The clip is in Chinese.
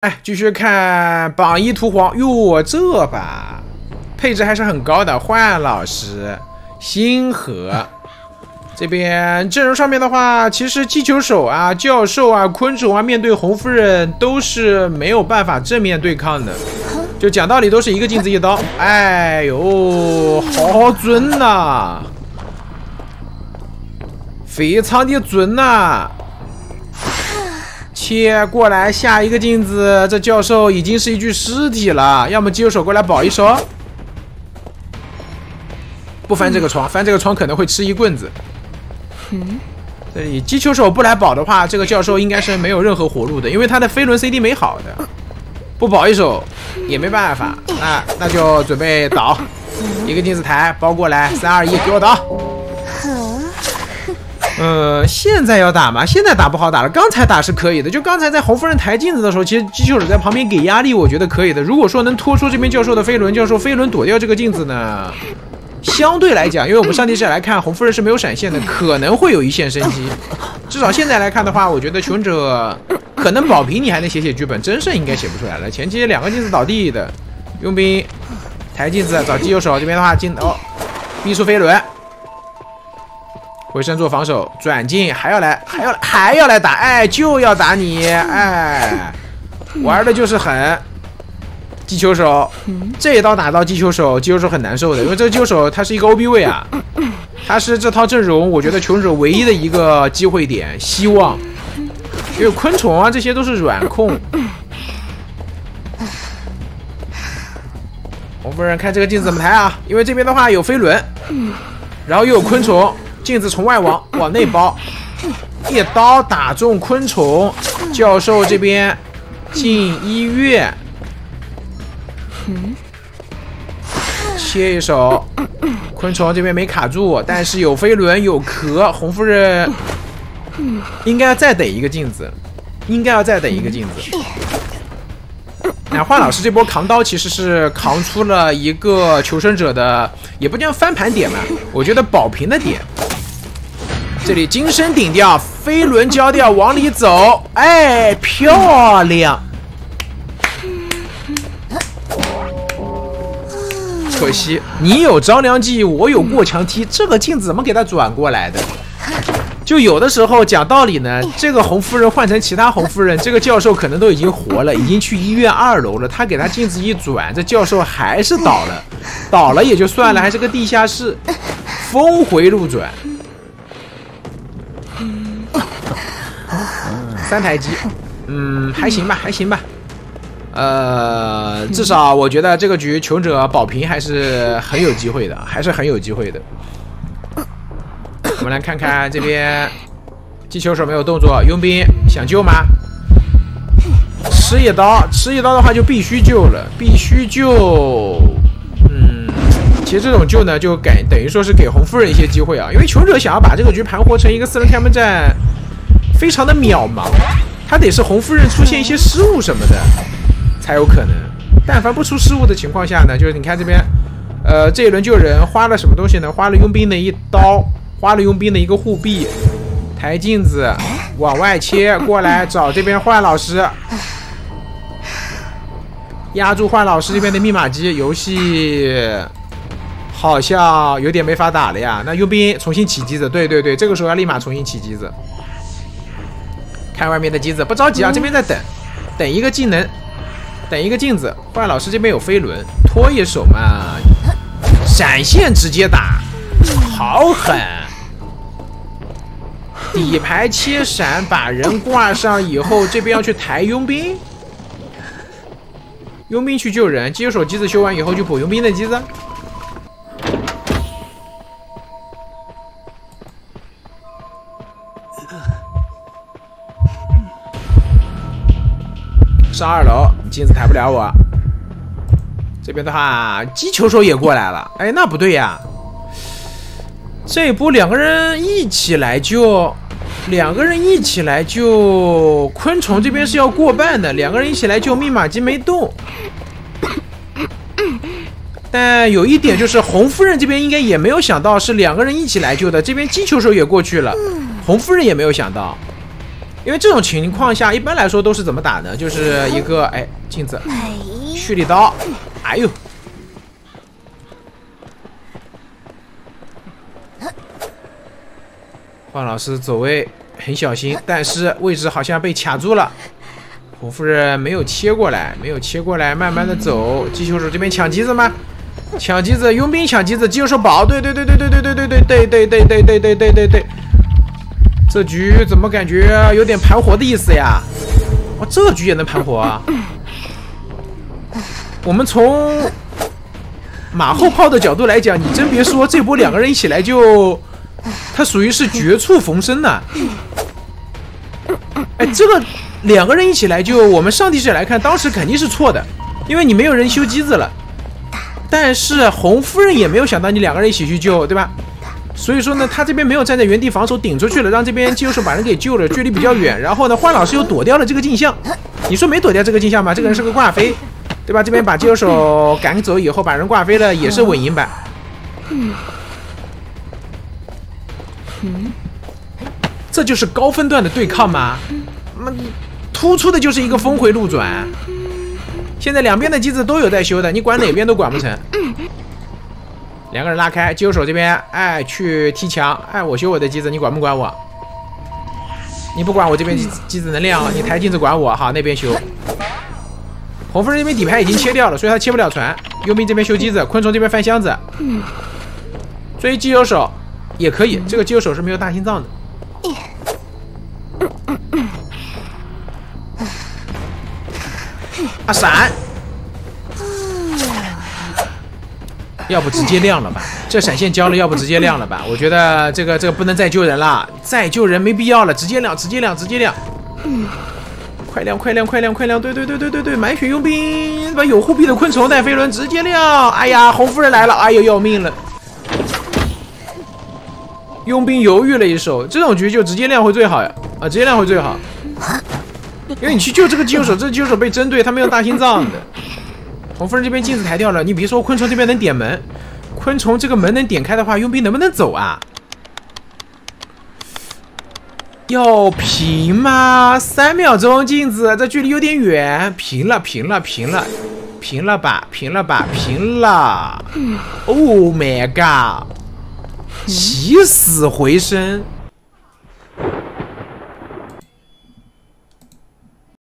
哎，继续看榜一图皇哟，这把配置还是很高的。幻老师、星河这边阵容上面的话，其实击球手啊、教授啊、昆虫啊，面对红夫人都是没有办法正面对抗的。就讲道理，都是一个镜子一刀。哎呦，好准呐，非常的准呐！切过来，下一个镜子，这教授已经是一具尸体了。要么击球手过来保一手，不翻这个窗，翻这个窗可能会吃一棍子。嗯，这里击球手不来保的话，这个教授应该是没有任何活路的，因为他的飞轮 CD 没好的，不保一手也没办法。那那就准备倒，一个镜子台包过来，三二一，给我倒。呃，现在要打吗？现在打不好打了。刚才打是可以的，就刚才在红夫人抬镜子的时候，其实击球手在旁边给压力，我觉得可以的。如果说能拖出这边教授的飞轮，教授飞轮躲掉这个镜子呢，相对来讲，因为我们上帝视角来看，红夫人是没有闪现的，可能会有一线生机。至少现在来看的话，我觉得穷者可能保平你还能写写剧本，真胜应该写不出来了。前期两个镜子倒地的，佣兵抬镜子找击球手这边的话，镜哦，逼出飞轮。回身做防守，转进还要来，还要还要来打，哎，就要打你，哎，玩的就是狠。击球手，这一刀打到击球手，击球手很难受的，因为这个击球手他是一个 OB 位啊，他是这套阵容，我觉得穷者唯一的一个机会点，希望，因为昆虫啊这些都是软控。红夫人看这个镜子怎么抬啊？因为这边的话有飞轮，然后又有昆虫。镜子从外往往内包，一刀打中昆虫教授这边进医院，切一手，昆虫这边没卡住，但是有飞轮有壳，红夫人应该要再等一个镜子，应该要再等一个镜子。那华老师这波扛刀其实是扛出了一个求生者的，也不叫翻盘点吧，我觉得保平的点。这里金身顶掉，飞轮交掉，往里走，哎，漂亮！可惜你有张良计，我有过墙梯，这个镜子怎么给他转过来的？就有的时候讲道理呢，这个红夫人换成其他红夫人，这个教授可能都已经活了，已经去医院二楼了。他给他镜子一转，这教授还是倒了，倒了也就算了，还是个地下室，峰回路转。三台机，嗯，还行吧，还行吧。呃，至少我觉得这个局穷者保平还是很有机会的，还是很有机会的。我们来看看这边，击球手没有动作，佣兵想救吗？吃一刀，吃一刀的话就必须救了，必须救。其实这种救呢，就给等于说是给红夫人一些机会啊，因为穷者想要把这个局盘活成一个四人开门战。非常的渺茫，他得是红夫人出现一些失误什么的才有可能。但凡不出失误的情况下呢，就是你看这边，呃，这一轮救人花了什么东西呢？花了佣兵的一刀，花了佣兵的一个护臂，抬镜子往外切过来找这边坏老师，压住坏老师这边的密码机，游戏好像有点没法打了呀。那佣兵重新起机子，对对对，这个时候要立马重新起机子。看外面的机子，不着急啊，这边在等，等一个技能，等一个镜子。坏老师这边有飞轮，拖一手嘛，闪现直接打，好狠！底牌切闪，把人挂上以后，这边要去抬佣兵，佣兵去救人，接手机子修完以后就补佣兵的机子。上二楼，镜子抬不了我。这边的话，击球手也过来了。哎，那不对呀！这一波两个人一起来救，两个人一起来救。昆虫这边是要过半的，两个人一起来救，密码机没动。但有一点就是，红夫人这边应该也没有想到是两个人一起来救的。这边击球手也过去了，红夫人也没有想到。因为这种情况下，一般来说都是怎么打呢？就是一个哎镜子，蓄力刀，哎呦，换老师走位很小心，但是位置好像被卡住了。红夫人没有切过来，没有切过来，慢慢的走。击球手这边抢机子吗？抢机子，佣兵抢机子，击球手保。对对对对对对对对对对对对对对对对对对。这局怎么感觉有点盘活的意思呀？哇，这局也能盘活啊！我们从马后炮的角度来讲，你真别说，这波两个人一起来就，他属于是绝处逢生呐。哎，这个两个人一起来就，我们上帝视来看，当时肯定是错的，因为你没有人修机子了。但是红夫人也没有想到你两个人一起去救，对吧？所以说呢，他这边没有站在原地防守，顶出去了，让这边机手把人给救了，距离比较远。然后呢，幻老师又躲掉了这个镜像，你说没躲掉这个镜像吗？这个人是个挂飞，对吧？这边把机手赶走以后，把人挂飞了，也是稳赢版。嗯，这就是高分段的对抗吗？那突出的就是一个峰回路转。现在两边的机子都有在修的，你管哪边都管不成。两个人拉开，机油手这边，哎，去踢墙，哎，我修我的机子，你管不管我？你不管我这边机子能亮，你抬镜子管我，好，那边修。红夫人这边底牌已经切掉了，所以他切不了船。佣兵这边修机子，昆虫这边翻箱子。追机油手也可以，这个机油手是没有大心脏的。啊，闪！要不直接亮了吧？这闪现交了，要不直接亮了吧？我觉得这个这个不能再救人了，再救人没必要了，直接亮，直接亮，直接亮。嗯，快亮，快亮，快亮，快亮！对对对对对对，满血佣兵把有护臂的昆虫带飞轮直接亮。哎呀，红夫人来了，哎呦要命了！佣兵犹豫了一手，这种局就直接亮会最好呀！啊，直接亮会最好，因为你去救这个救手，这个救手被针对，他没有大心脏的。红夫人这边镜子抬掉了，你别说昆虫这边能点门，昆虫这个门能点开的话，佣兵能不能走啊？要平吗？三秒钟镜子，这距离有点远，平了，平了，平了，平了吧，平了吧，平了。Oh my god！起死回生。